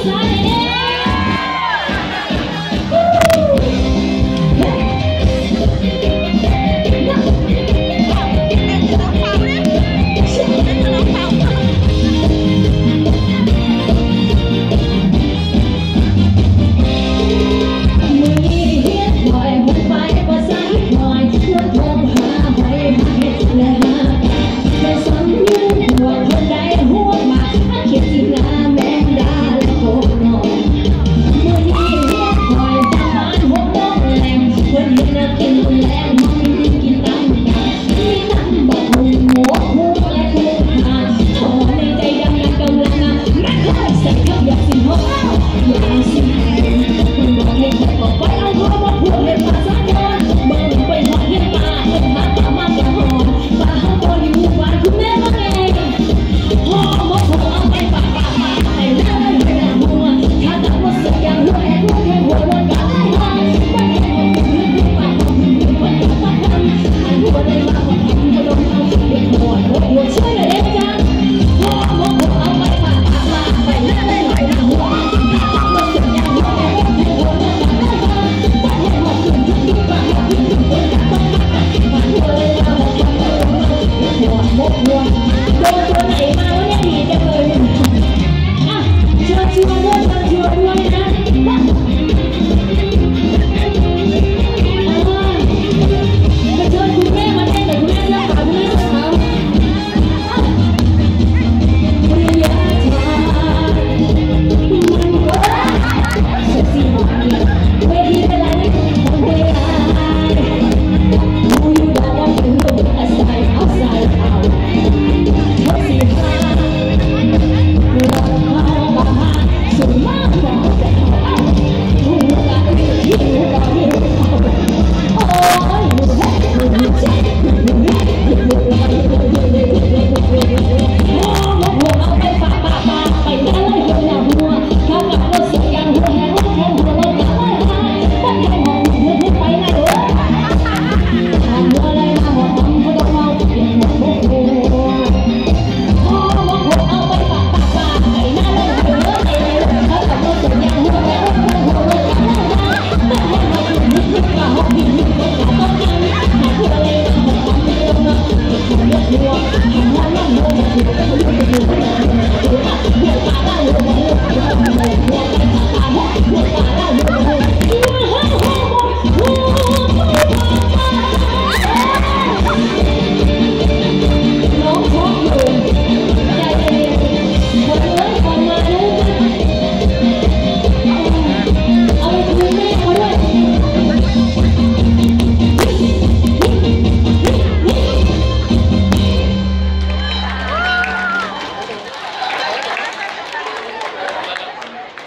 Please, I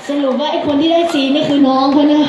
สรุปว่าไอ้คนที่ได้สีนี่คือน้องเขานะ